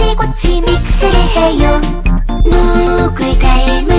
ちこっちミックスでへよぬくいたい